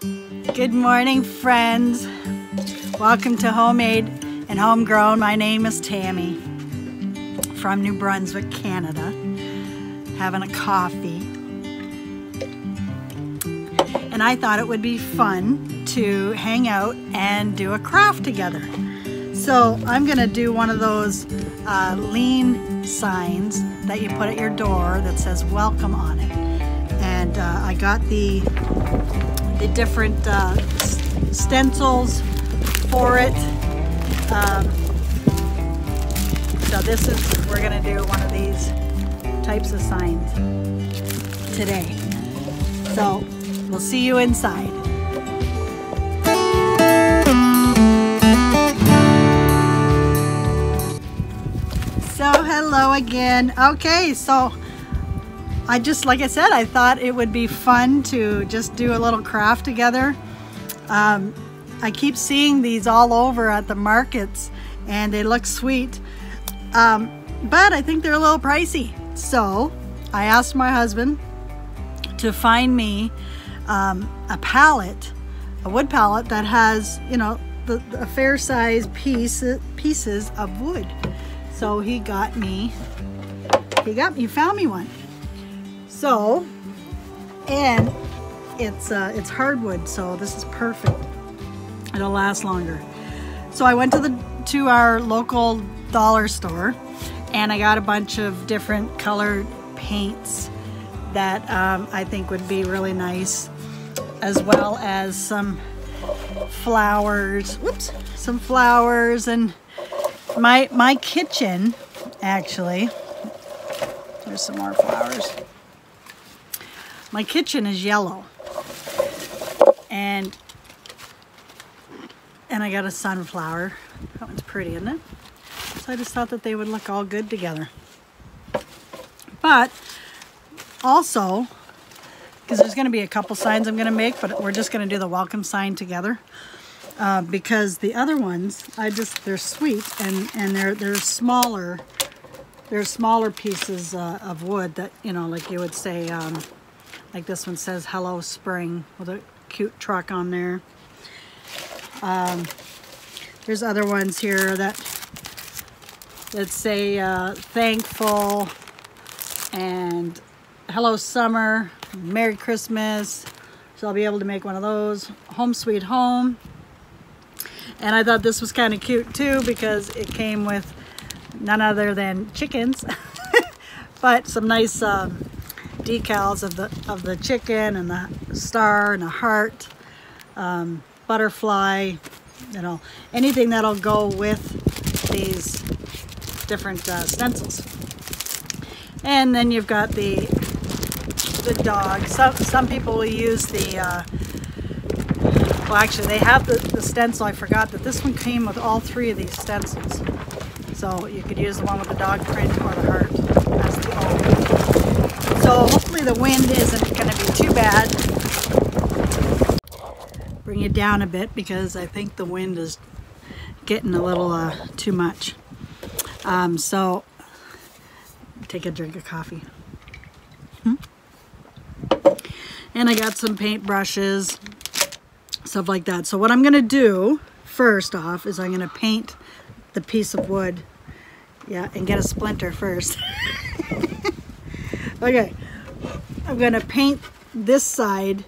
Good morning, friends. Welcome to Homemade and Homegrown. My name is Tammy from New Brunswick, Canada. Having a coffee. And I thought it would be fun to hang out and do a craft together. So I'm gonna do one of those uh, lean signs that you put at your door that says welcome on it. And uh, I got the the different uh, stencils for it. Um, so this is, we're gonna do one of these types of signs today. So we'll see you inside. So hello again. Okay, so I just, like I said, I thought it would be fun to just do a little craft together. Um, I keep seeing these all over at the markets and they look sweet. Um, but I think they're a little pricey. So I asked my husband to find me um, a pallet, a wood pallet that has, you know, the, the fair size piece, pieces of wood. So he got me, he got me, found me one. So, and it's uh, it's hardwood, so this is perfect. It'll last longer. So I went to the to our local dollar store, and I got a bunch of different colored paints that um, I think would be really nice, as well as some flowers. Whoops, some flowers and my my kitchen actually. There's some more flowers my kitchen is yellow. And and I got a sunflower. That one's pretty isn't it? So I just thought that they would look all good together. But also because there's going to be a couple signs I'm going to make but we're just going to do the welcome sign together. Uh, because the other ones I just they're sweet and and they're they're smaller they're smaller pieces uh, of wood that you know like you would say um, like this one says Hello Spring with a cute truck on there. Um, there's other ones here that that say uh, thankful and hello summer, Merry Christmas. So I'll be able to make one of those. Home sweet home. And I thought this was kind of cute too because it came with none other than chickens. but some nice um, decals of the of the chicken and the star and the heart, um, butterfly, you know, anything that'll go with these different uh, stencils. And then you've got the the dog. Some some people will use the. Uh, well, actually, they have the, the stencil. I forgot that this one came with all three of these stencils. So you could use the one with the dog print or the heart. So hopefully the wind isn't going to be too bad. Bring it down a bit because I think the wind is getting a little uh, too much. Um, so take a drink of coffee. Hmm? And I got some paint brushes, stuff like that. So what I'm going to do first off is I'm going to paint the piece of wood. Yeah, and get a splinter first. okay, I'm to paint this side,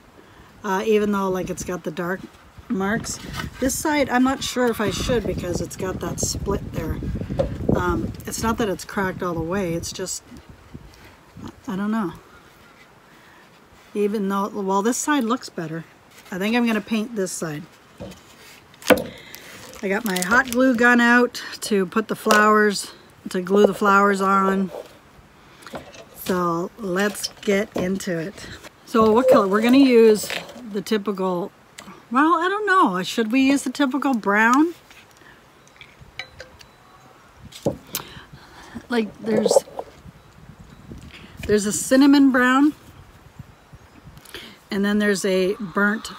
uh, even though like it's got the dark marks. This side, I'm not sure if I should because it's got that split there. Um, it's not that it's cracked all the way, it's just, I don't know. Even though, well, this side looks better. I think I'm to paint this side. I got my hot glue gun out to put the flowers, to glue the flowers on. So let's get into it. So what color? We're going to use the typical, well, I don't know. Should we use the typical brown? Like there's, there's a cinnamon brown and then there's a burnt,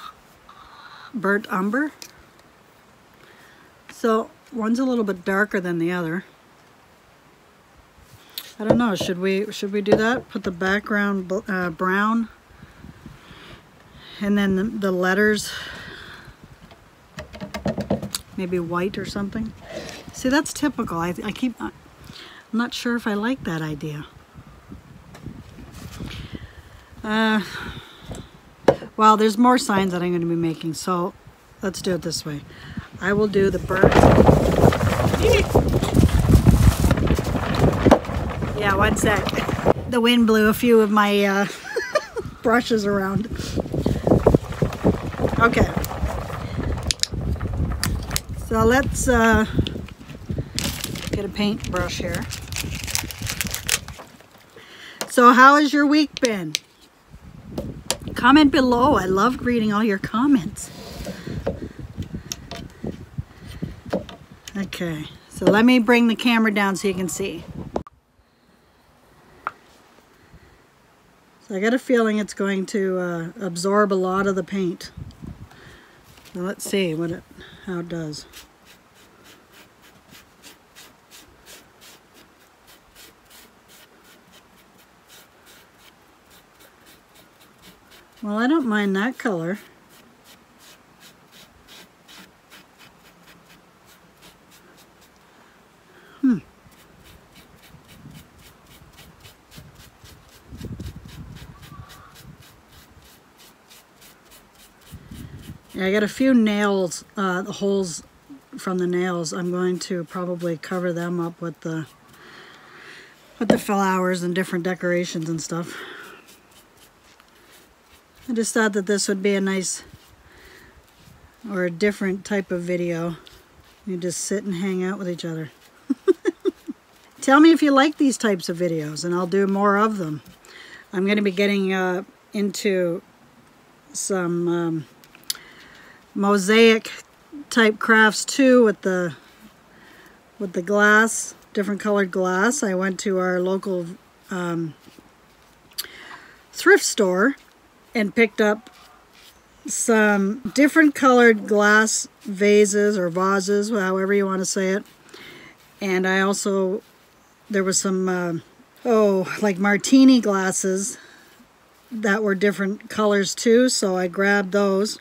burnt umber. So one's a little bit darker than the other. I don't know, should we should we do that? Put the background uh, brown and then the, the letters, maybe white or something. See, that's typical. I, I keep, I'm not sure if I like that idea. Uh, well, there's more signs that I'm going to be making, so let's do it this way. I will do the bird. Yeah, one sec. The wind blew a few of my uh, brushes around. Okay. So let's uh, get a paintbrush here. So how has your week been? Comment below. I loved reading all your comments. Okay, so let me bring the camera down so you can see. I got a feeling it's going to uh, absorb a lot of the paint. So let's see what it, how it does. Well, I don't mind that color. I got a few nails, uh, the holes from the nails. I'm going to probably cover them up with the with the flowers and different decorations and stuff. I just thought that this would be a nice or a different type of video. You just sit and hang out with each other. Tell me if you like these types of videos and I'll do more of them. I'm going to be getting uh, into some um, mosaic type crafts too with the with the glass, different colored glass. I went to our local um, thrift store and picked up some different colored glass vases or vases, however you want to say it. And I also, there was some, uh, oh, like martini glasses that were different colors too, so I grabbed those.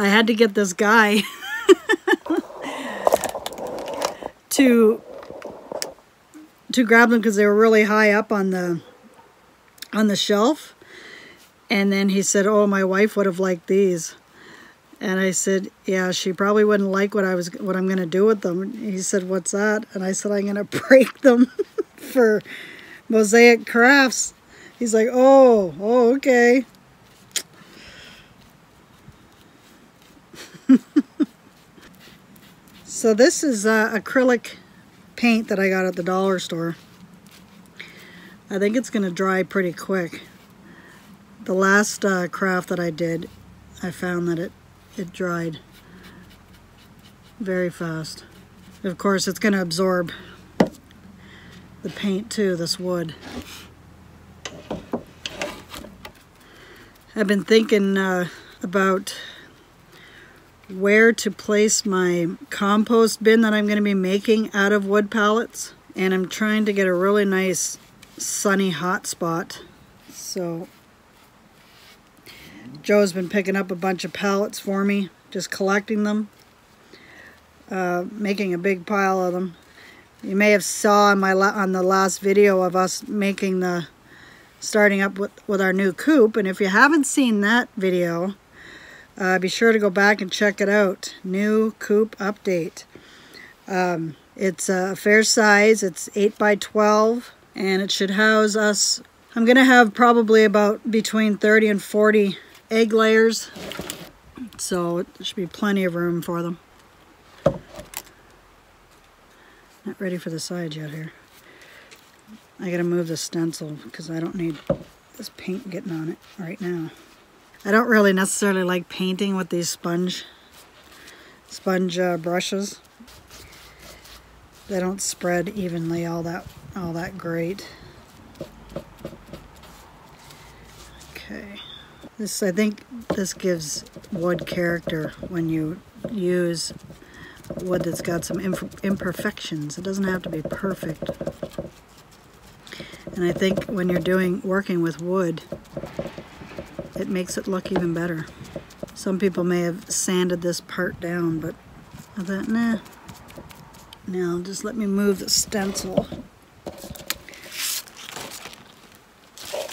I had to get this guy to to grab them because they were really high up on the on the shelf and then he said, "Oh, my wife would have liked these." And I said, "Yeah, she probably wouldn't like what I was what I'm going to do with them." He said, "What's that?" And I said, "I'm going to break them for mosaic crafts." He's like, "Oh, oh, okay." so this is uh, acrylic paint that I got at the dollar store. I think it's going to dry pretty quick the last uh, craft that I did, I found that it, it dried very fast. Of course, it's going to absorb the paint too, this wood. I've been thinking uh, about where to place my compost bin that I'm going to be making out of wood pallets. And I'm trying to get a really nice sunny hot spot. So Joe's been picking up a bunch of pallets for me, just collecting them, uh, making a big pile of them. You may have saw on my on the last video of us making the starting up with, with our new coop. And if you haven't seen that video, uh, be sure to go back and check it out. New coop update. Um, it's a fair size. It's 8 by 12 and it should house us. I'm going to have probably about between 30 and 40 egg layers. So there should be plenty of room for them. Not ready for the sides yet here. I gotta move the stencil because I don't need this paint getting on it right now. I don't really necessarily like painting with these sponge sponge uh, brushes. They don't spread evenly all that all that great. Okay. This, I think this gives wood character when you use wood that's got some imperfections. It doesn't have to be perfect. And I think when you're doing working with wood, it makes it look even better. Some people may have sanded this part down, but I thought, nah. Now just let me move the stencil.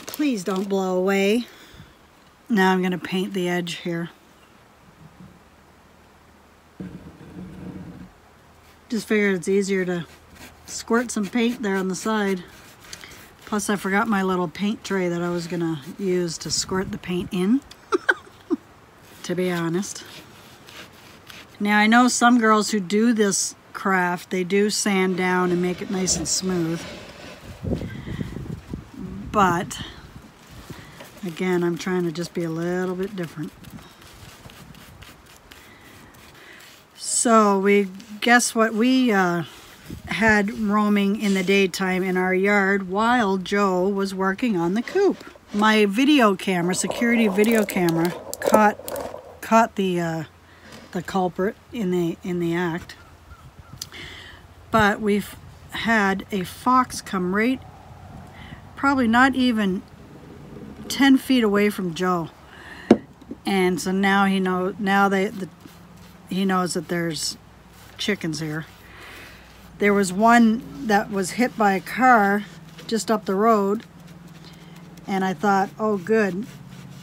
Please don't blow away. Now I'm going to paint the edge here. Just figured it's easier to squirt some paint there on the side. Plus I forgot my little paint tray that I was going to use to squirt the paint in. to be honest. Now I know some girls who do this craft, they do sand down and make it nice and smooth. But again, I'm trying to just be a little bit different. So we guess what we uh, had roaming in the daytime in our yard while Joe was working on the coop. My video camera, security video camera, caught caught the uh, the culprit in the in the act. But we've had a fox come right, probably not even 10 feet away from Joe. And so now he know now they the, he knows that there's chickens here. There was one that was hit by a car just up the road and I thought, oh good,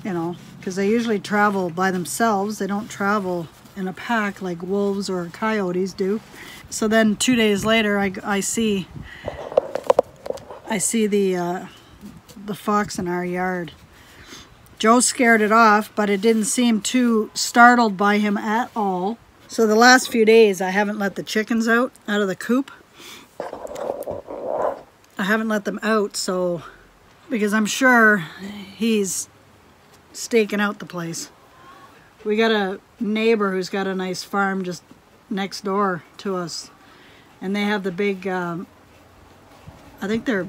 you know, because they usually travel by themselves. They don't travel in a pack like wolves or coyotes do. So then two days later, I, I see I see the uh, the fox in our yard. Joe scared it off, but it didn't seem too startled by him at all. So the last few days, I haven't let the chickens out, out of the coop. I haven't let them out, so, because I'm sure he's staking out the place. We got a neighbor who's got a nice farm just next door to us. And they have the big, um, I think they're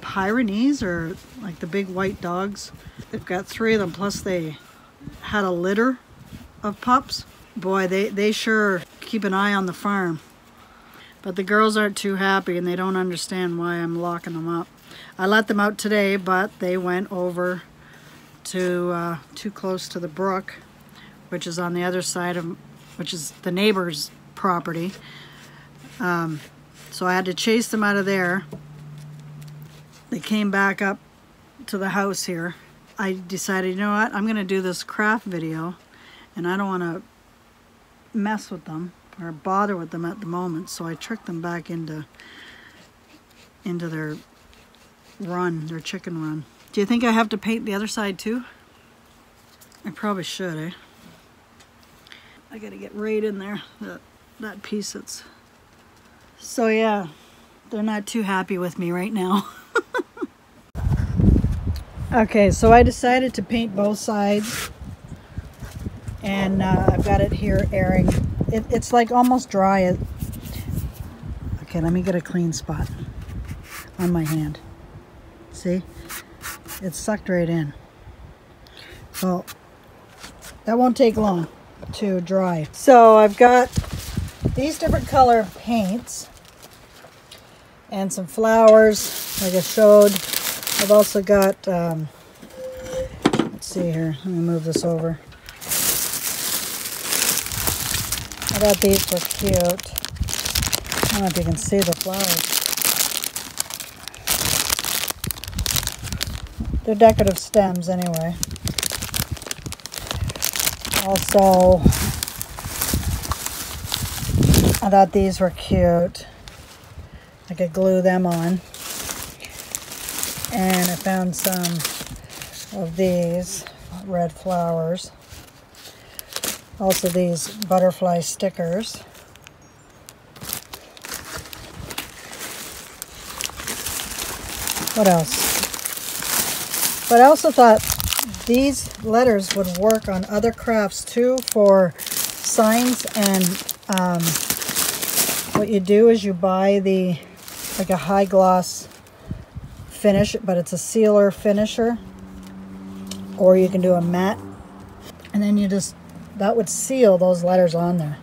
Pyrenees or like the big white dogs. They've got three of them, plus they had a litter of pups. Boy, they, they sure keep an eye on the farm. But the girls aren't too happy and they don't understand why I'm locking them up. I let them out today, but they went over to uh, too close to the brook, which is on the other side of, which is the neighbor's property. Um, so I had to chase them out of there they came back up to the house here. I decided, you know what, I'm going to do this craft video and I don't want to mess with them or bother with them at the moment. So I tricked them back into into their run, their chicken run. Do you think I have to paint the other side too? I probably should, eh? I gotta get right in there, that, that piece that's... So yeah, they're not too happy with me right now. Okay, so I decided to paint both sides and uh, I've got it here airing. It, it's like almost dry. Okay, let me get a clean spot on my hand. See? It's sucked right in. Well, that won't take long to dry. So I've got these different color paints and some flowers like I showed I've also got, um, let's see here, let me move this over. I thought these were cute. I don't know if you can see the flowers. They're decorative stems anyway. Also, I thought these were cute. I could glue them on and I found some of these red flowers. Also these butterfly stickers. What else? But I also thought these letters would work on other crafts too for signs and um, what you do is you buy the like a high gloss finish, but it's a sealer finisher. Or you can do a matte. And then you just, that would seal those letters on there.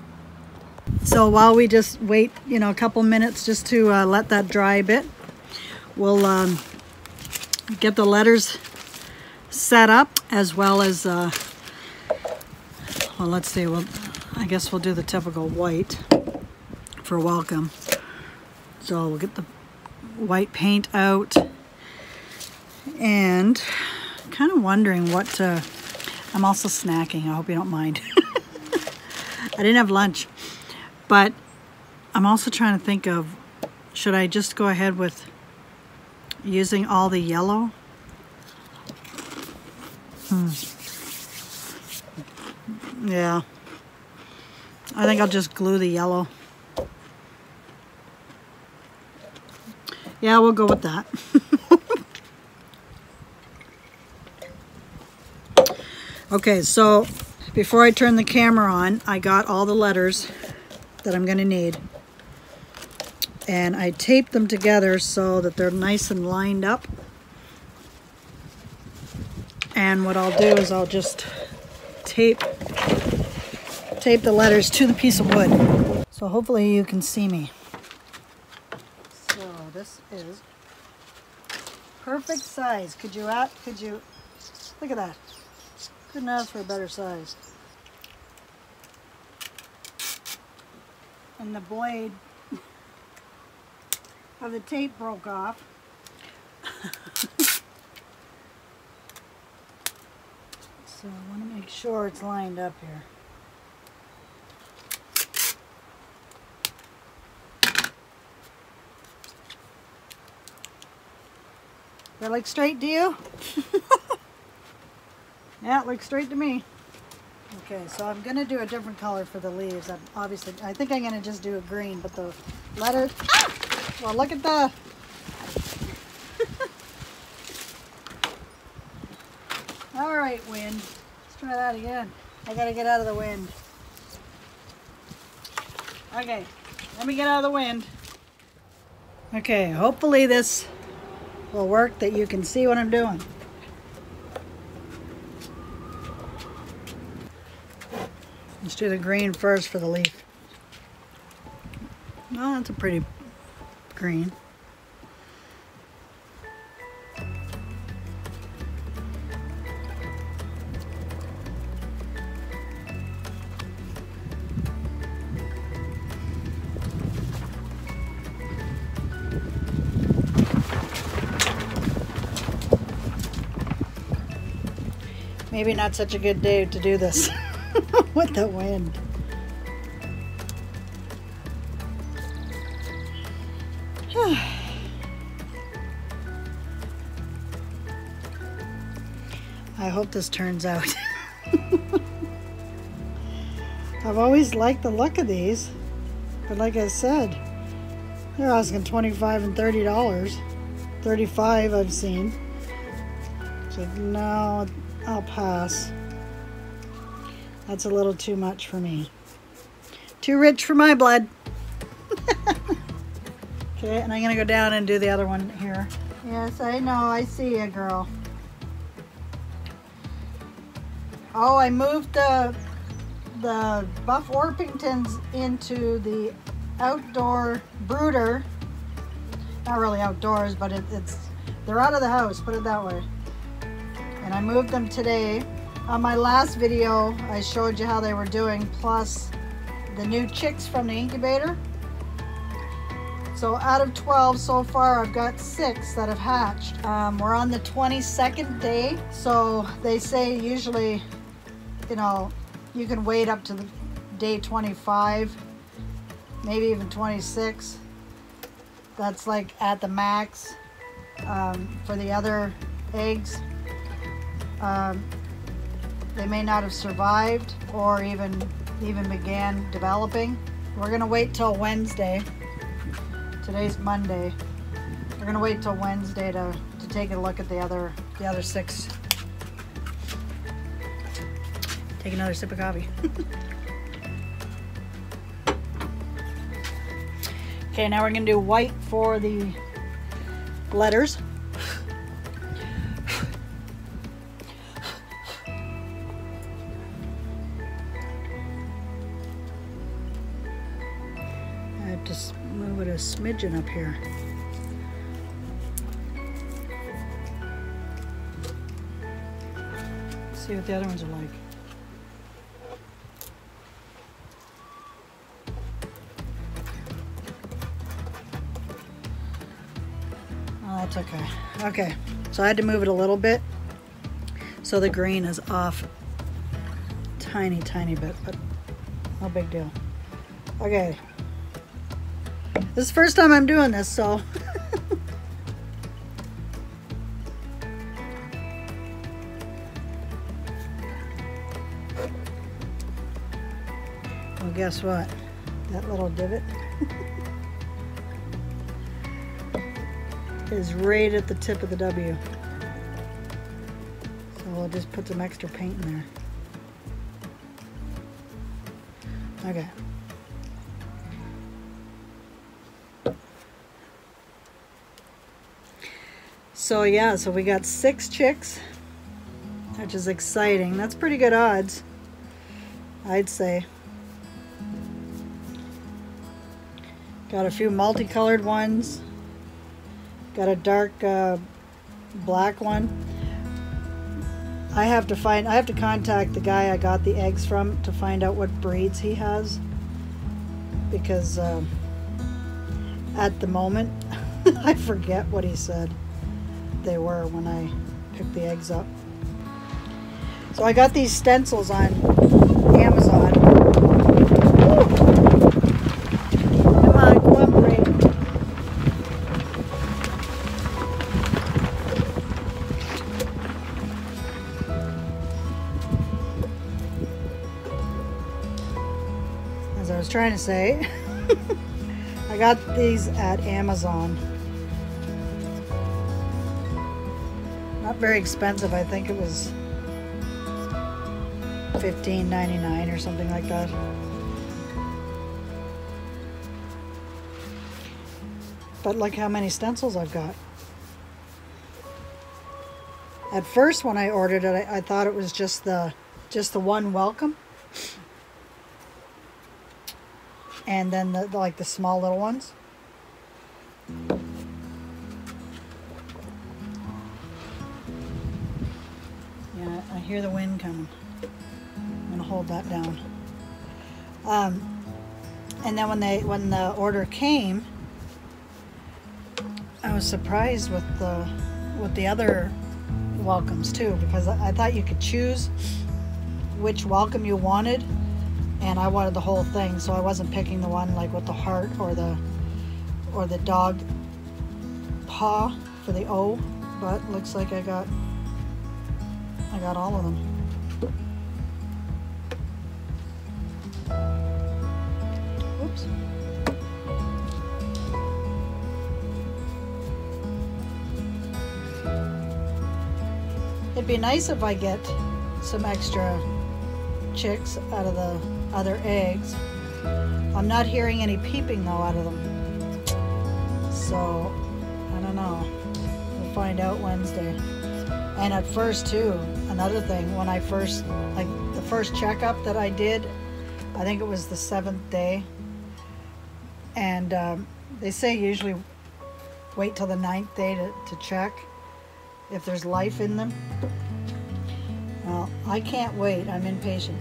So while we just wait, you know, a couple minutes just to uh, let that dry a bit, we'll um, get the letters set up as well as, uh, well, let's see, well, I guess we'll do the typical white for welcome. So we'll get the white paint out and kind of wondering what to, I'm also snacking. I hope you don't mind. I didn't have lunch, but I'm also trying to think of, should I just go ahead with using all the yellow? Hmm. Yeah. I think I'll just glue the yellow. Yeah, we'll go with that. okay, so before I turn the camera on, I got all the letters that I'm going to need. And I taped them together so that they're nice and lined up. And what I'll do is I'll just tape tape the letters to the piece of wood. So hopefully you can see me. So this is perfect size. Could you at could you look at that? Couldn't ask for a better size. And the blade of the tape broke off. so I want to make sure it's lined up here. That looks straight to you? yeah, it looks straight to me. Okay, so I'm going to do a different color for the leaves. I'm obviously, I think I'm going to just do a green, but the letters, ah! well, look at the, all right, wind. Let's try that again. I got to get out of the wind. Okay, let me get out of the wind. Okay, hopefully this will work that you can see what I'm doing. Let's do the green first for the leaf. Oh, that's a pretty green. Maybe not such a good day to do this with the wind. I hope this turns out. I've always liked the look of these, but like I said, they're asking 25 and $30. 35 I've seen. So no, I'll pass. That's a little too much for me. Too rich for my blood. okay, and I'm gonna go down and do the other one here. Yes, I know, I see you, girl. Oh, I moved the, the Buff Orpingtons into the outdoor brooder. Not really outdoors, but it, it's, they're out of the house, put it that way and I moved them today. On my last video, I showed you how they were doing, plus the new chicks from the incubator. So out of 12 so far, I've got six that have hatched. Um, we're on the 22nd day, so they say usually, you know, you can wait up to the day 25, maybe even 26. That's like at the max um, for the other eggs. Um, they may not have survived or even even began developing. We're gonna wait till Wednesday. Today's Monday. We're gonna wait till Wednesday to, to take a look at the other the other six. Take another sip of coffee. okay, now we're gonna do white for the letters. Smidgen up here. See what the other ones are like. Oh, that's okay. Okay, so I had to move it a little bit so the green is off tiny, tiny bit, but no big deal. Okay. This is the first time I'm doing this, so. well, guess what? That little divot is right at the tip of the W. So we'll just put some extra paint in there. Okay. So yeah, so we got six chicks, which is exciting. That's pretty good odds, I'd say. Got a few multicolored ones. Got a dark uh, black one. I have to find, I have to contact the guy I got the eggs from to find out what breeds he has. Because uh, at the moment, I forget what he said they were when I picked the eggs up. So I got these stencils on Amazon. Come. As I was trying to say, I got these at Amazon. Not very expensive. I think it was $15.99 or something like that. But look how many stencils I've got. At first when I ordered it, I, I thought it was just the just the one welcome. And then the, the like the small little ones. Hear the wind coming. I'm gonna hold that down. Um, and then when they when the order came, I was surprised with the with the other welcomes too because I, I thought you could choose which welcome you wanted, and I wanted the whole thing, so I wasn't picking the one like with the heart or the or the dog paw for the O, but looks like I got I got all of them. Oops. It'd be nice if I get some extra chicks out of the other eggs. I'm not hearing any peeping though out of them. So, I don't know. We'll find out Wednesday. And at first too, another thing, when I first, like the first checkup that I did, I think it was the seventh day. And um, they say usually wait till the ninth day to, to check if there's life in them. Well, I can't wait. I'm impatient.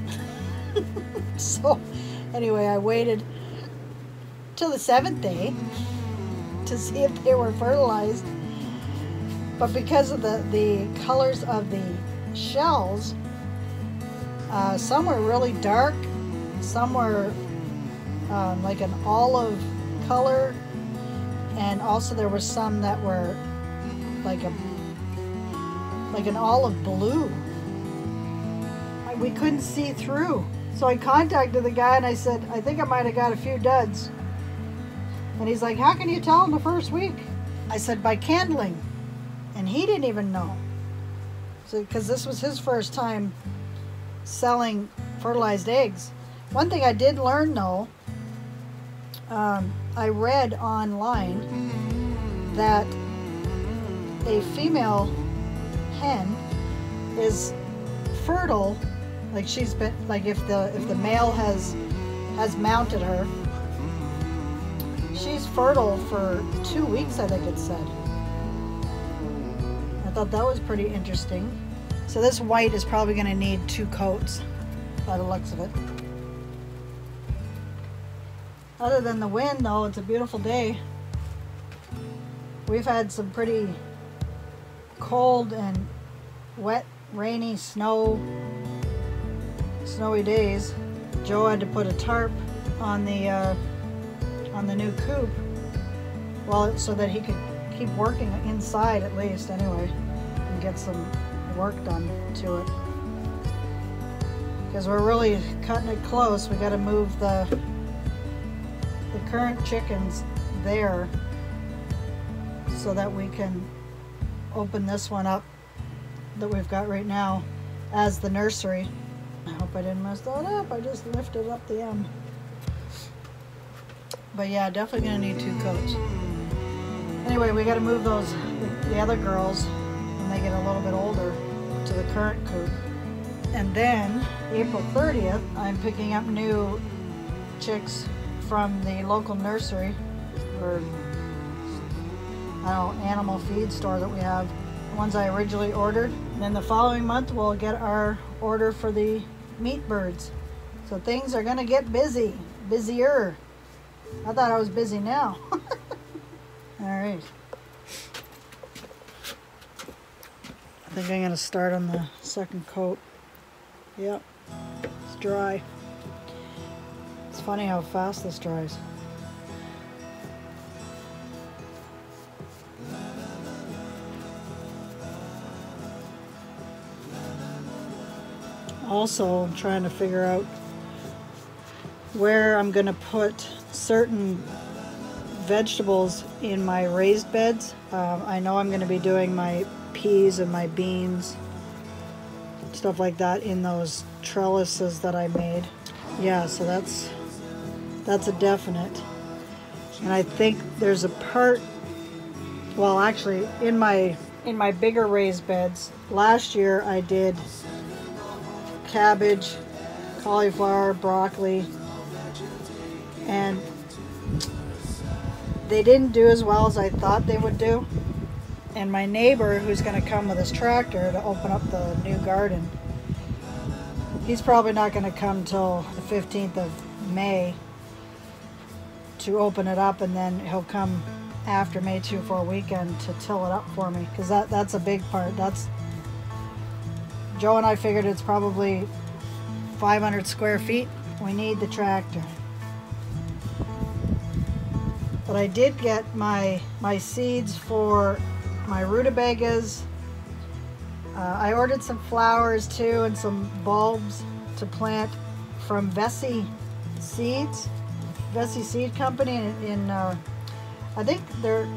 so, anyway, I waited till the seventh day to see if they were fertilized. But because of the, the colors of the shells, uh, some were really dark, some were um, like an olive color, and also there were some that were like a like an olive blue. We couldn't see through. So I contacted the guy and I said, I think I might have got a few duds. And he's like, How can you tell in the first week? I said, By candling. And he didn't even know. Because this was his first time selling fertilized eggs. One thing I did learn though, um, I read online that a female hen is fertile like she's been like if the if the male has has mounted her she's fertile for two weeks i think it said thought that was pretty interesting So this white is probably going to need two coats by the looks of it. Other than the wind though, it's a beautiful day. We've had some pretty cold and wet, rainy, snow, snowy days. Joe had to put a tarp on the uh, on the new coop, well, so that he could keep working inside at least anyway, and get some work done to it. Because we're really cutting it close. We got to move the the current chickens there so that we can open this one up that we've got right now as the nursery. I hope I didn't mess that up. I just lifted up the M. But yeah, definitely gonna need two coats. Anyway, we gotta move those, the other girls, when they get a little bit older, to the current coop. And then, April 30th, I'm picking up new chicks from the local nursery, or, I don't know, animal feed store that we have. The ones I originally ordered. And then the following month, we'll get our order for the meat birds. So things are gonna get busy, busier. I thought I was busy now. All right. I think I'm going to start on the second coat. Yep, it's dry. It's funny how fast this dries. Also, I'm trying to figure out where I'm going to put certain vegetables in my raised beds. Um, I know I'm going to be doing my peas and my beans, stuff like that in those trellises that I made. Yeah, so that's that's a definite. And I think there's a part, well actually in my in my bigger raised beds, last year I did cabbage, cauliflower, broccoli, and they didn't do as well as I thought they would do. And my neighbor, who's going to come with his tractor to open up the new garden, he's probably not going to come till the 15th of May to open it up, and then he'll come after May 2 for a weekend to till it up for me because that, that's a big part. That's Joe and I figured it's probably 500 square feet. We need the tractor. But I did get my, my seeds for my rutabagas. Uh, I ordered some flowers too and some bulbs to plant from Veseys Seeds, Veseys Seed Company in, in uh, I think they're,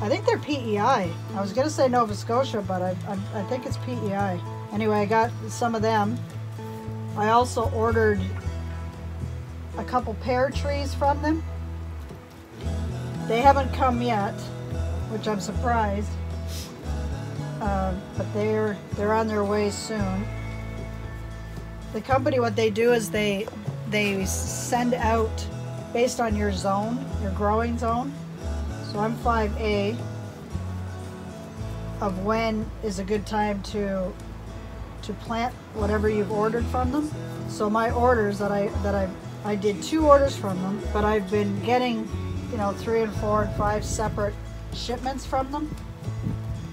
I think they're PEI. I was gonna say Nova Scotia, but I, I, I think it's PEI. Anyway, I got some of them. I also ordered a couple pear trees from them. They haven't come yet, which I'm surprised. Uh, but they're they're on their way soon. The company, what they do is they they send out based on your zone, your growing zone. So I'm 5A of when is a good time to to plant whatever you've ordered from them. So my orders that I that I I did two orders from them, but I've been getting you know, three and four and five separate shipments from them.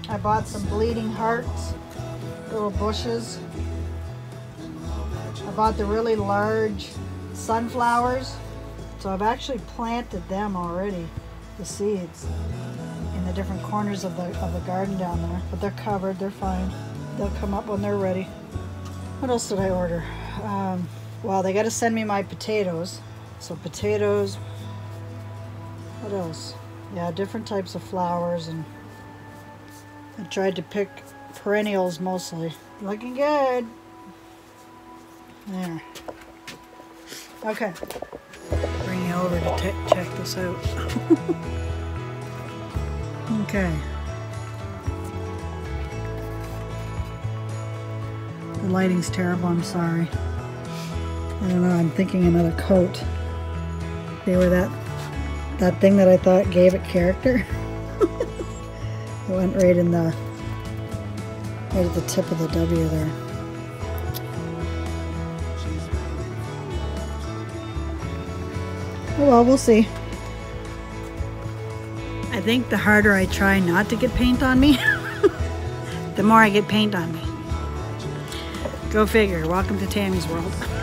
I bought some bleeding hearts, little bushes. I bought the really large sunflowers. So I've actually planted them already, the seeds, in the different corners of the, of the garden down there. But they're covered, they're fine. They'll come up when they're ready. What else did I order? Um, well, they got to send me my potatoes. So potatoes, what else? Yeah, different types of flowers and I tried to pick perennials mostly. Looking good. There. Okay. Bring you over to check this out. okay. The lighting's terrible, I'm sorry. I don't know, I'm thinking another coat. They were that that thing that I thought gave it character. it went right in the right at the tip of the W there. Oh, well, we'll see. I think the harder I try not to get paint on me, the more I get paint on me. Go figure. Welcome to Tammy's world.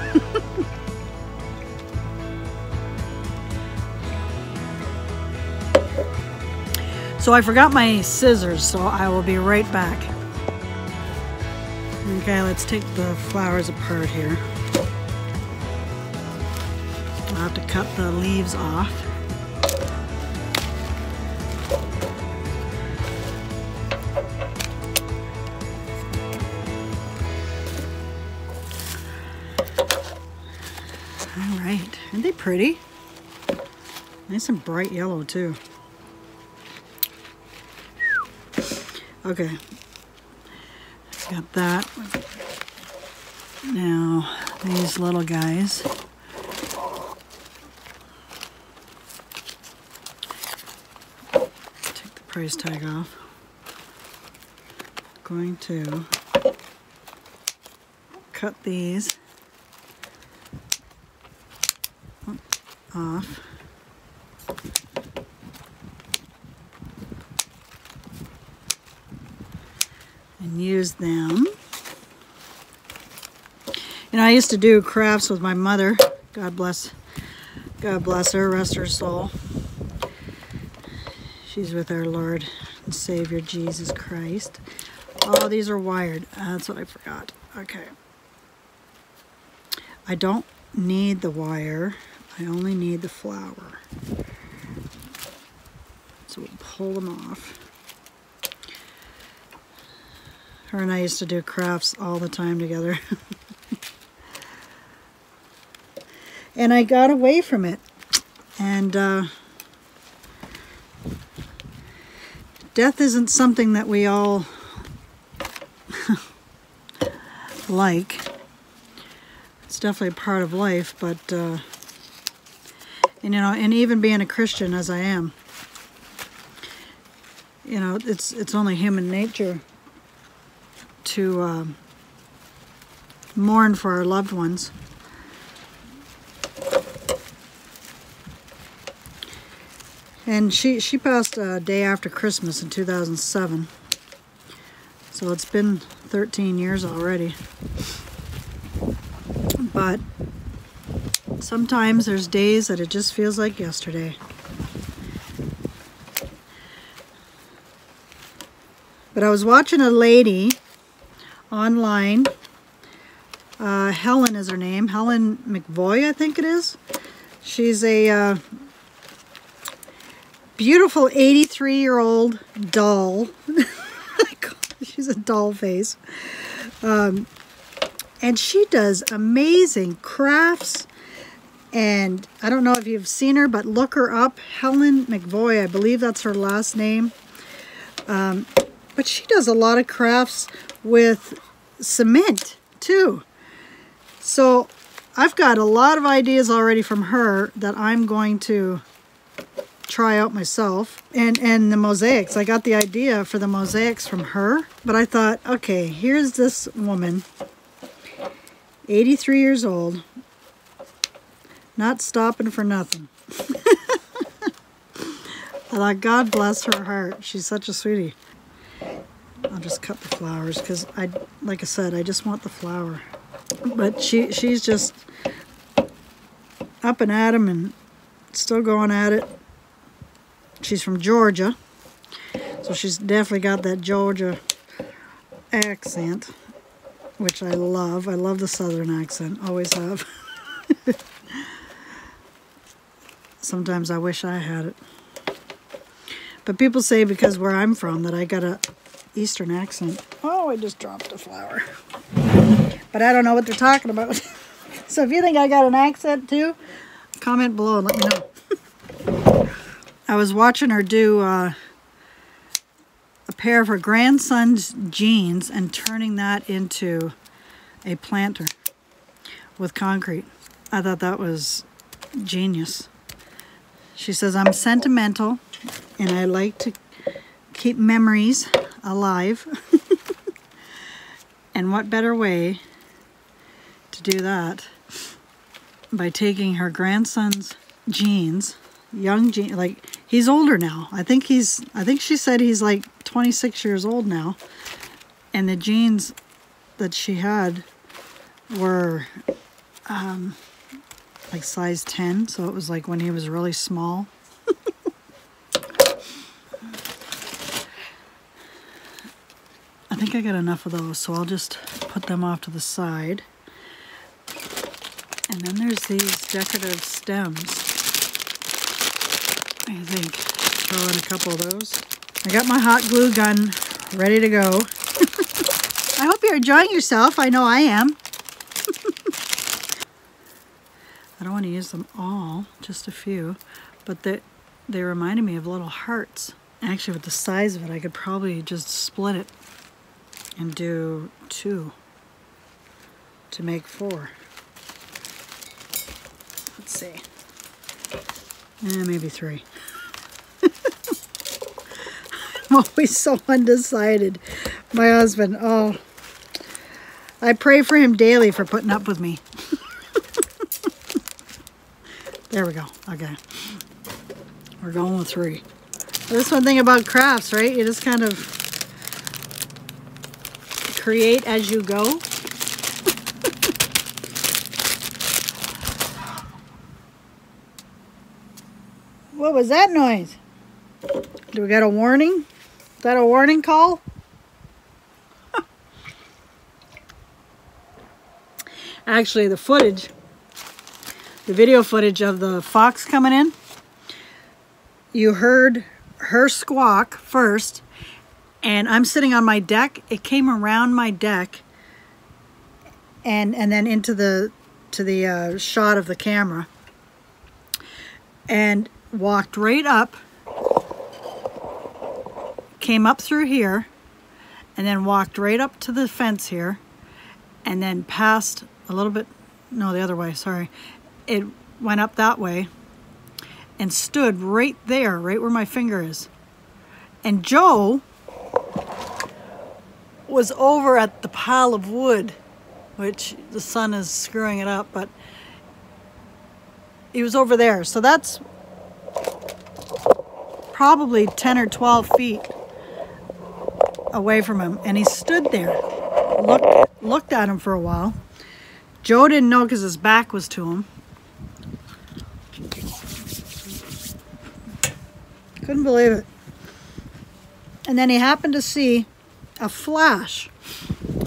so I forgot my scissors, so I will be right back. Okay, let's take the flowers apart here. I'll have to cut the leaves off. All right, aren't they pretty? Nice and bright yellow too. Okay, got that. Now, these little guys. Take the price tag off. Going to cut these off. and use them. And I used to do crafts with my mother. God bless, God bless her, rest her soul. She's with our Lord and Savior Jesus Christ. Oh, these are wired. Uh, that's what I forgot. Okay. I don't need the wire. I only need the flower. So we'll pull them off. Her and I used to do crafts all the time together. and I got away from it. And uh, death isn't something that we all like. It's definitely a part of life, but uh, and you know, and even being a Christian as I am, you know, it's it's only human nature to um, mourn for our loved ones. And she, she passed a day after Christmas in 2007. So it's been 13 years already. But sometimes there's days that it just feels like yesterday. But I was watching a lady online. Uh, Helen is her name. Helen McVoy, I think it is. She's a uh, beautiful 83-year-old doll. She's a doll face. Um, and she does amazing crafts. And I don't know if you've seen her, but look her up. Helen McVoy, I believe that's her last name. Um, but she does a lot of crafts with cement too. So I've got a lot of ideas already from her that I'm going to try out myself. And, and the mosaics, I got the idea for the mosaics from her. But I thought, okay, here's this woman, 83 years old, not stopping for nothing. I thought, God bless her heart. She's such a sweetie. I'll just cut the flowers because I, like I said, I just want the flower. But she, she's just up and at 'em and still going at it. She's from Georgia, so she's definitely got that Georgia accent, which I love. I love the southern accent, always have. Sometimes I wish I had it. But people say because where I'm from that I got a Eastern accent. Oh, I just dropped a flower. But I don't know what they're talking about. so if you think I got an accent too, comment below and let me know. I was watching her do uh, a pair of her grandson's jeans and turning that into a planter with concrete. I thought that was genius. She says, I'm sentimental and I like to keep memories alive. And what better way to do that by taking her grandson's jeans, young jeans, like he's older now. I think he's, I think she said he's like 26 years old now. And the jeans that she had were um, like size 10. So it was like when he was really small. think I got enough of those, so I'll just put them off to the side. And then there's these decorative stems. I think throw in a couple of those. I got my hot glue gun ready to go. I hope you're enjoying yourself. I know I am. I don't want to use them all, just a few, but they, they reminded me of little hearts. Actually, with the size of it, I could probably just split it and do two to make four. Let's see. Eh, maybe three. I'm always so undecided. My husband, oh, I pray for him daily for putting up with me. there we go. Okay. We're going with three. This one thing about crafts, right? You just kind of create as you go. what was that noise? Do we got a warning? Is that a warning call? Actually, the footage, the video footage of the fox coming in, you heard her squawk first and I'm sitting on my deck. It came around my deck and and then into the to the uh, shot of the camera and walked right up came up through here and then walked right up to the fence here and then passed a little bit no the other way sorry it went up that way and stood right there right where my finger is and Joe was over at the pile of wood, which the sun is screwing it up, but he was over there. So that's probably 10 or 12 feet away from him. And he stood there, looked, looked at him for a while. Joe didn't know because his back was to him. Couldn't believe it. And then he happened to see a flash.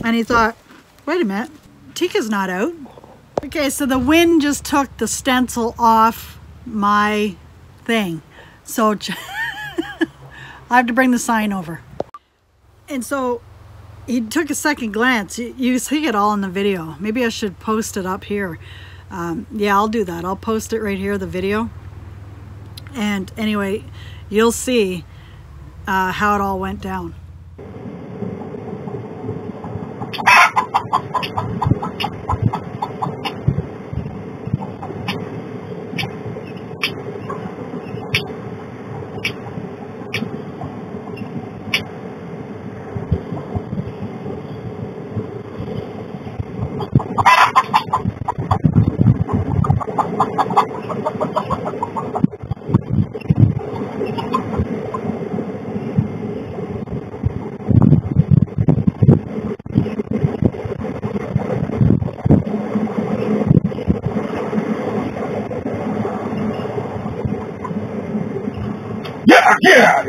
And he thought, wait a minute, Tika's not out. Okay, so the wind just took the stencil off my thing. So I have to bring the sign over. And so he took a second glance. You, see it all in the video. Maybe I should post it up here. Um, yeah, I'll do that. I'll post it right here, the video. And anyway, you'll see uh, how it all went down. Thank you. yeah,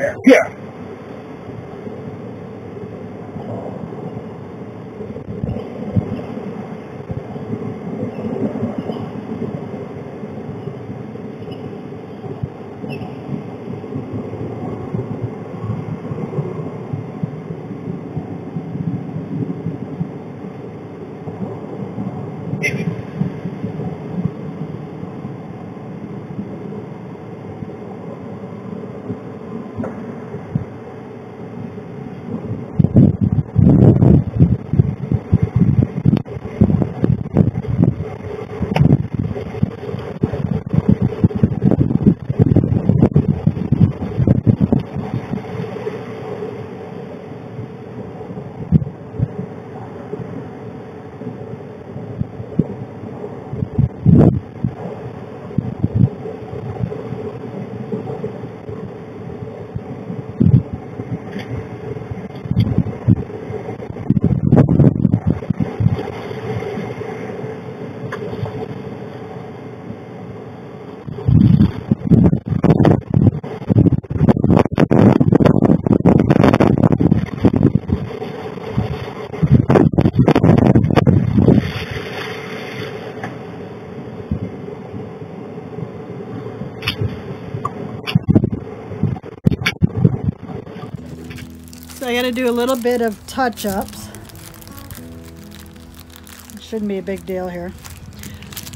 do a little bit of touch-ups. Shouldn't be a big deal here.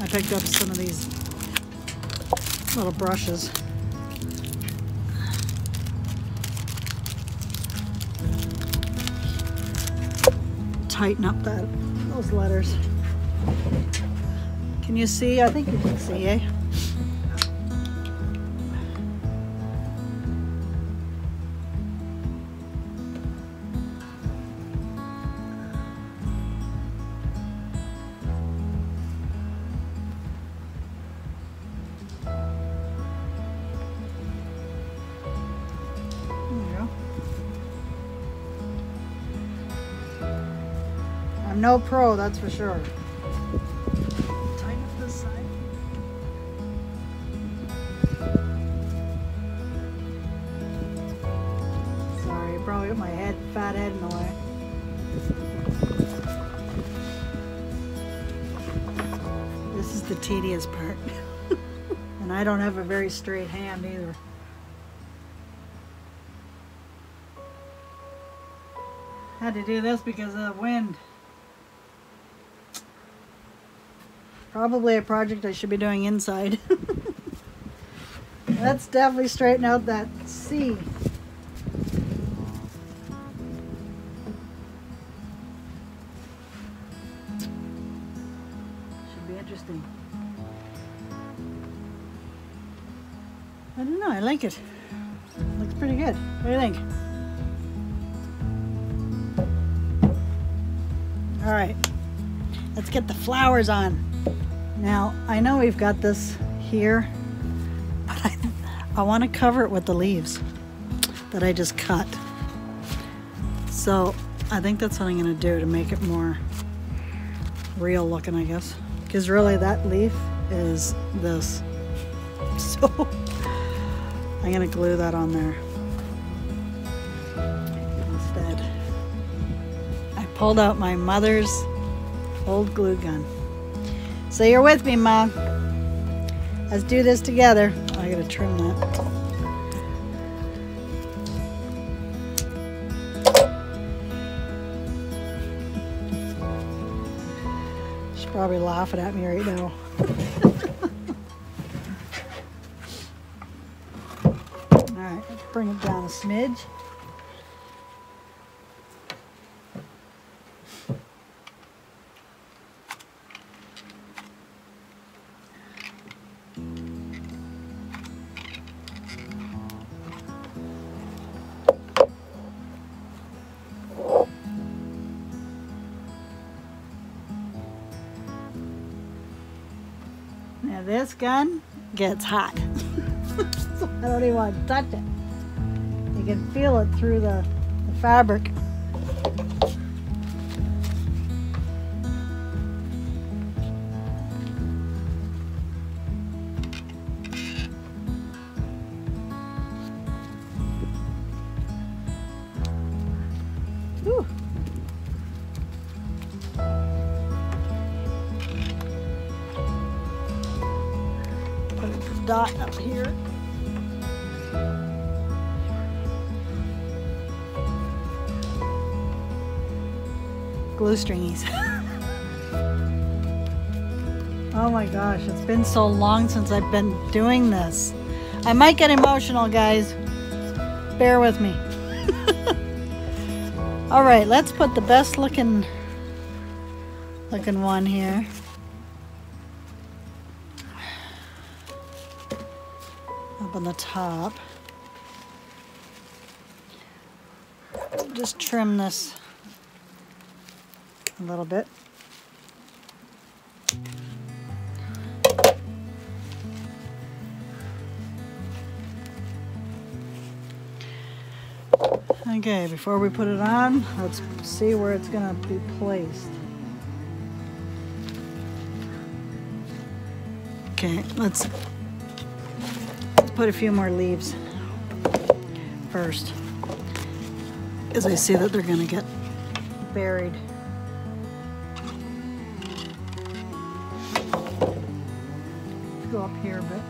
I picked up some of these little brushes. Tighten up that those letters. Can you see? I think you can see, eh? No pro, that's for sure. This. Sorry, probably got my head, fat head in the way. This is the tedious part. and I don't have a very straight hand either. Had to do this because of the wind. Probably a project I should be doing inside. Let's definitely straighten out that C. Should be interesting. I don't know, I like it. Looks pretty good. What do you think? All right, let's get the flowers on. Now, I know we've got this here, but I, I want to cover it with the leaves that I just cut. So I think that's what I'm going to do to make it more real looking, I guess. Because really that leaf is this. So I'm going to glue that on there instead. I pulled out my mother's old glue gun. So you're with me, Mom. Let's do this together. I gotta trim that. She's probably laughing at me right now. All right, bring it down a smidge. Gun gets hot. I don't even want to touch it. You can feel it through the, the fabric. Dot up here. Glue stringies. oh my gosh, it's been so long since I've been doing this. I might get emotional, guys. Bear with me. All right, let's put the best looking looking one here. On the top. Just trim this a little bit. Okay, before we put it on, let's see where it's gonna be placed. Okay, let's, let's put a few more leaves first. as I see that they're gonna get buried. Go up here a bit.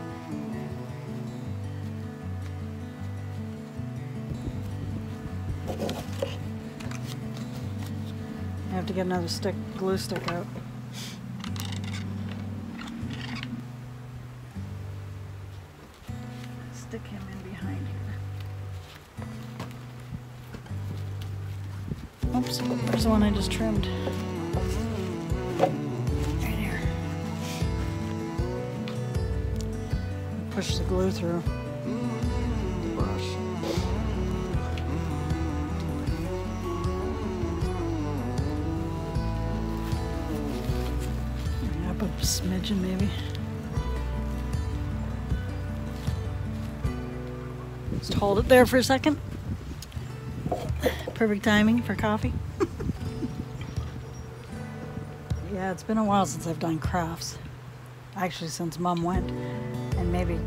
I have to get another stick, glue stick out. Push the glue through. A smidgen maybe. Just hold it there for a second. Perfect timing for coffee. yeah, it's been a while since I've done crafts. Actually, since Mom went, maybe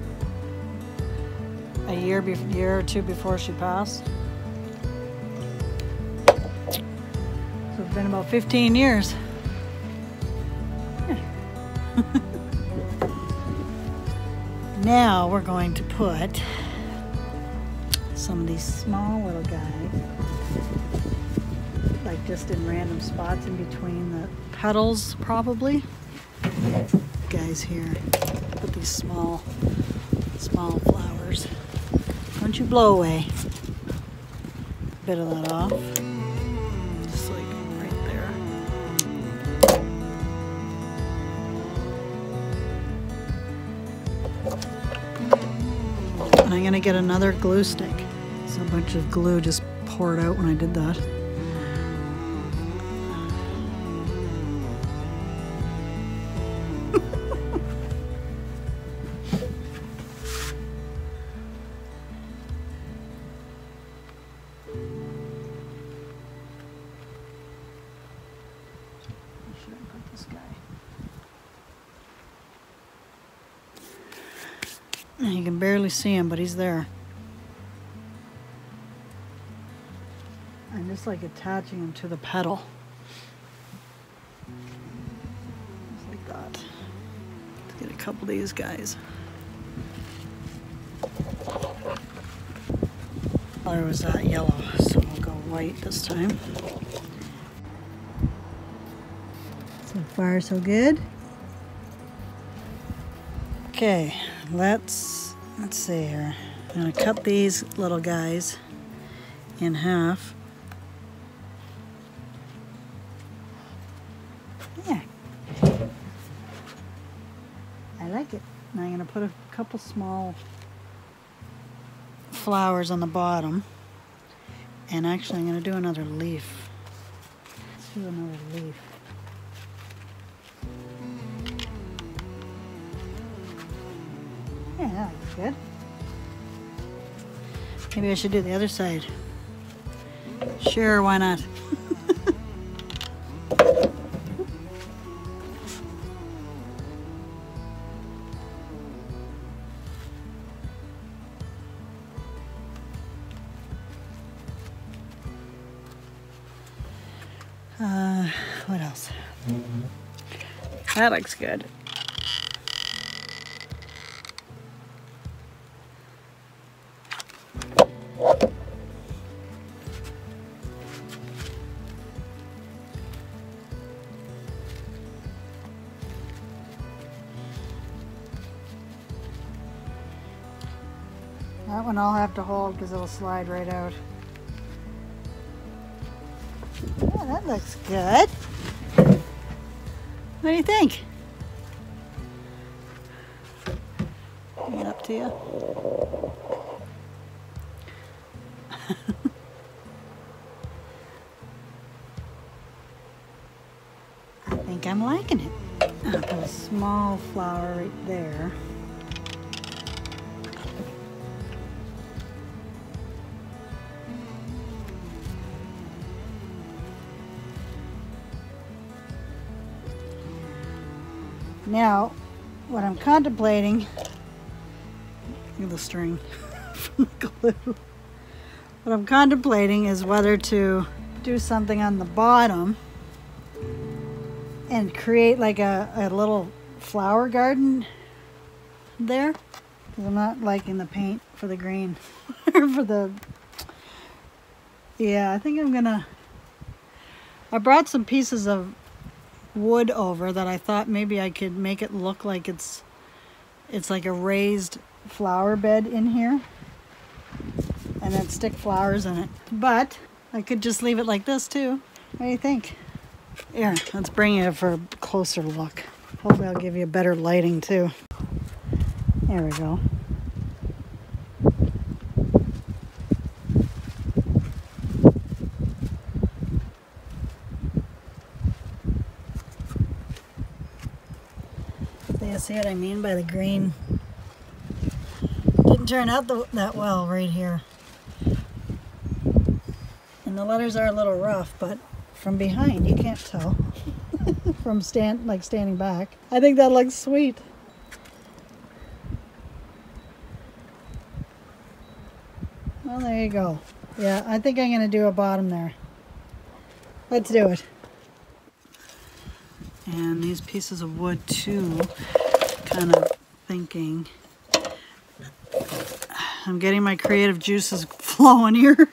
a year, year or two before she passed. So it's been about 15 years. now we're going to put some of these small little guys, like just in random spots in between the petals, probably. Guys here, these small, small flowers. Don't you blow away. A bit of that off. Just like right there. And I'm gonna get another glue stick. So a bunch of glue just poured out when I did that. See him, but he's there. I'm just like attaching him to the petal. Just like that. Let's get a couple of these guys. Or was that yellow? So we'll go white this time. So far, so good. Okay, let's let's see here. I'm gonna cut these little guys in half. Yeah. I like it. Now I'm gonna put a couple small flowers on the bottom. And actually I'm gonna do another leaf. Let's do another leaf. Maybe I should do the other side. Sure, why not? Uh, what else? That looks good. Because it'll slide right out. Yeah, that looks good. What do you think? Bring it up to you. I think I'm liking it. Put a small flower right there. Now, what I'm contemplating, look at the string from the glue. What I'm contemplating is whether to do something on the bottom and create like a, a little flower garden there. Because I'm not liking the paint for the green. for the... Yeah, I think I'm gonna... I brought some pieces of wood over that I thought maybe I could make it look like it's it's like a raised flower bed in here and then stick flowers in it. But I could just leave it like this too. What do you think? Here, let's bring it for a closer look. Hopefully I'll give you better lighting too. There we go. See what I mean by the green? Didn't turn out the, that well right here. And the letters are a little rough, but from behind you can't tell. from stand like standing back. I think that looks sweet. Well, there you go. Yeah, I think I'm going to do a bottom there. Let's do it. And these pieces of wood too, kind of thinking. I'm getting my creative juices flowing here.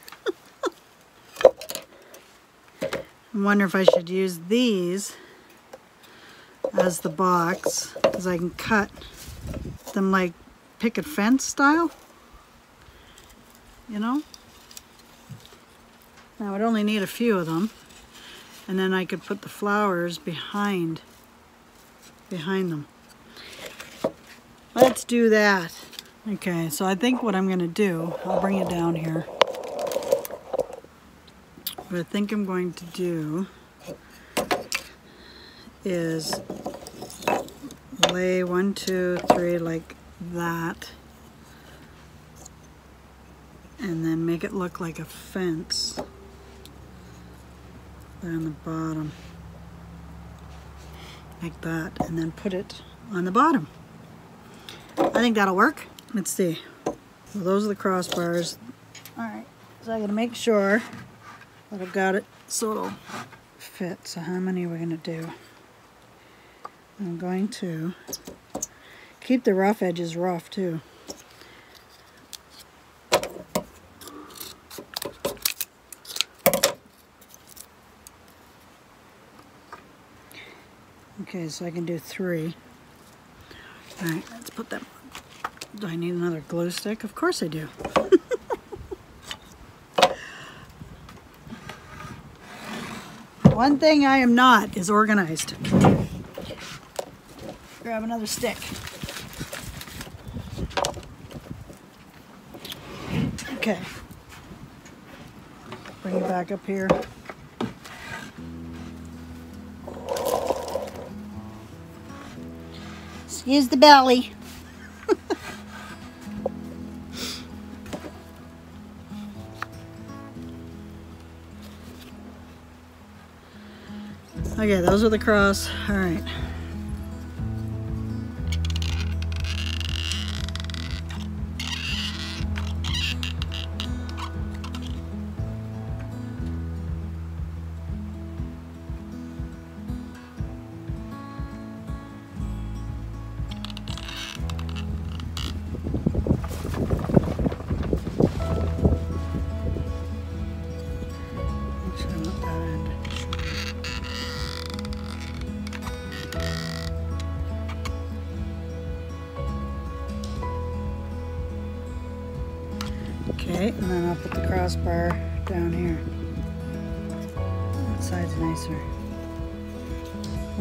I wonder if I should use these as the box because I can cut them like picket fence style. You know? Now I would only need a few of them and then I could put the flowers behind behind them. Let's do that. Okay, so I think what I'm going to do, I'll bring it down here. What I think I'm going to do is lay one, two, three like that and then make it look like a fence on the bottom like that and then put it on the bottom I think that'll work. Let's see. So those are the crossbars. All right. So I gotta make sure that I've got it so it'll fit. So how many are we gonna do? I'm going to keep the rough edges rough too. Okay, so I can do three. All right, let's put them. Do I need another glue stick? Of course I do. One thing I am not is organized. Grab another stick. Okay. Bring it back up here. Here's the belly. okay, those are the cross. All right.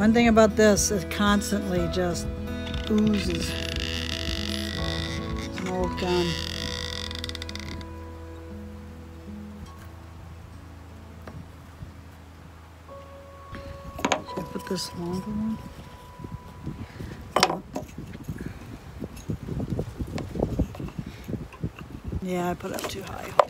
One thing about this, it constantly just oozes. It's an old gun. I put this longer one? Yeah, I put up too high.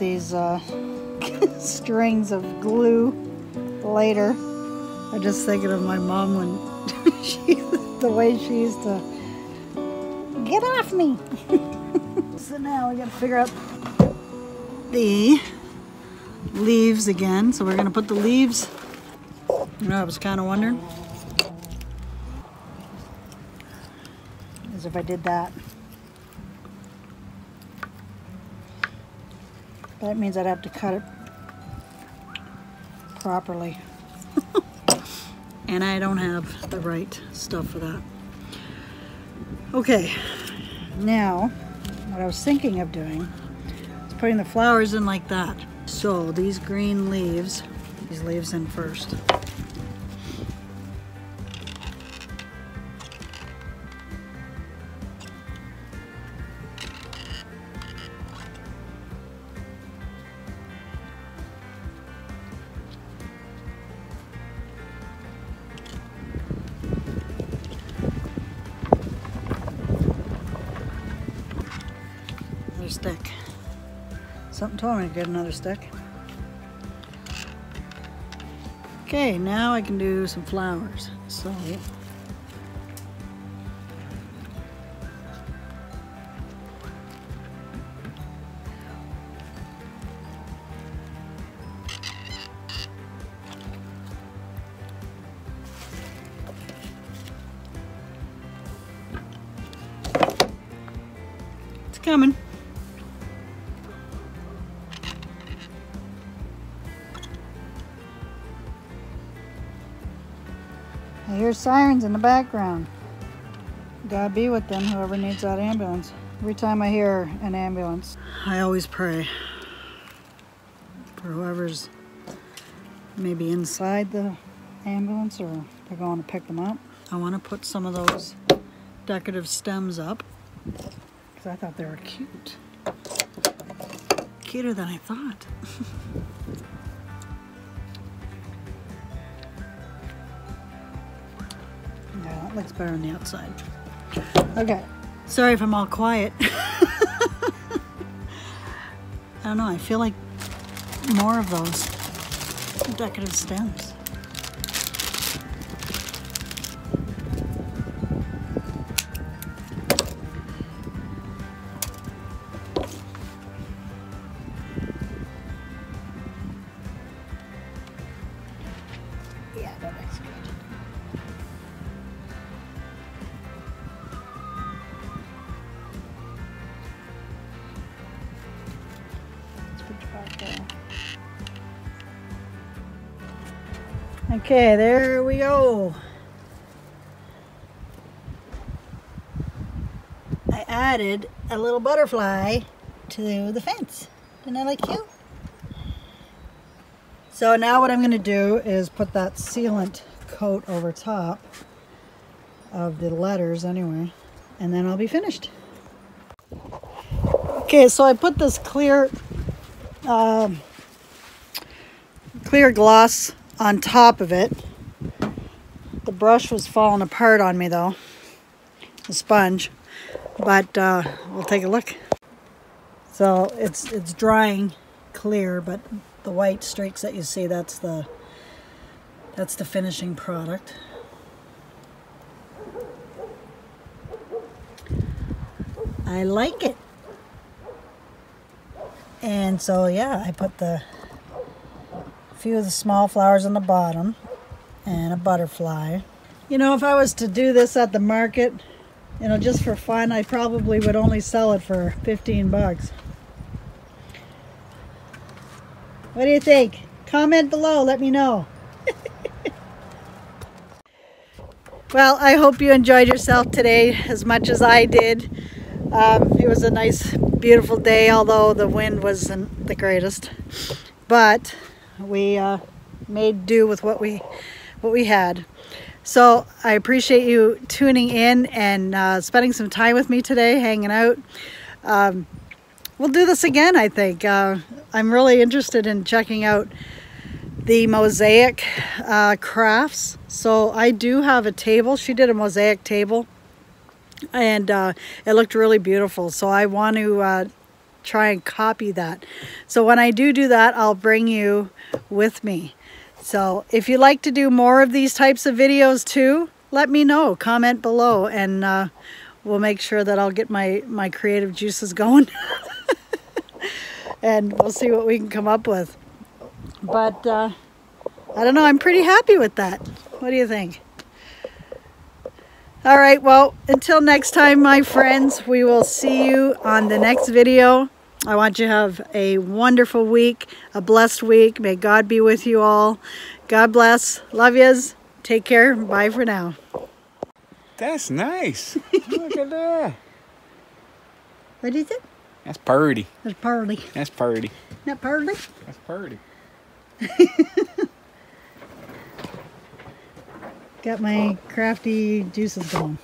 These uh, strings of glue later. I'm just thinking of my mom when she, the way she used to get off me. so now we gotta figure out the leaves again. So we're to put the leaves. You know, I was kind of wondering. as if I did that. That means I'd have to cut it properly. and I don't have the right stuff for that. Okay, now what I was thinking of doing is putting the flowers in like that. So these green leaves, these leaves in first. Told me to get another stick. Okay, now I can do some flowers. So sirens in the background. God be with them, whoever needs that ambulance. Every time I hear an ambulance, I always pray for whoever's maybe inside the ambulance or they're going to pick them up. I want to put some of those decorative stems up because I thought they were cute. Cuter than I thought. That looks better on the outside. Okay, sorry if I'm all quiet. I don't know, I feel like more of those decorative stems. Okay, there we go. I added a little butterfly to the fence. Isn't that like cute? So now what I'm going to do is put that sealant coat over top of the letters anyway, and then I'll be finished. Okay, so I put this clear, um, clear gloss on top of it. The brush was falling apart on me though, the sponge, but uh, we'll take a look. So it's it's drying clear, but the white streaks that you see, that's the that's the finishing product. I like it. And so yeah, I put the few of the small flowers on the bottom and a butterfly. You know, if I was to do this at the market, you know, just for fun, I probably would only sell it for 15 bucks. What do you think? Comment below, let me know. well, I hope you enjoyed yourself today as much as I did. Um, it was a nice, beautiful day, although the wind wasn't the greatest. But we uh, made do with what we what we had. So I appreciate you tuning in and uh, spending some time with me today, hanging out. Um, we'll do this again, I think. Uh, I'm really interested in checking out the mosaic uh, crafts. So I do have a table. She did a mosaic table and uh, it looked really beautiful. So I want to uh, try and copy that. So when I do do that, I'll bring you with me. So if you'd like to do more of these types of videos too, let me know. Comment below and uh, we'll make sure that I'll get my, my creative juices going. and we'll see what we can come up with. But uh, I don't know, I'm pretty happy with that. What do you think? All right, well, until next time, my friends, we will see you on the next video. I want you to have a wonderful week, a blessed week. May God be with you all. God bless. Love yous. Take care. Bye for now. That's nice. Look at that. What is it? That's purdy. That's purdy. That's purdy. Not purdy? That's purdy. Got my crafty juices going.